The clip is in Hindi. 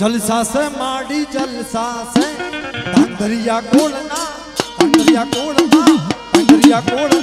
जलसा से माड़ी जलसा से। धंधरिया कोड़ना धंधरिया कोड़ना धंधरिया कोड़ना।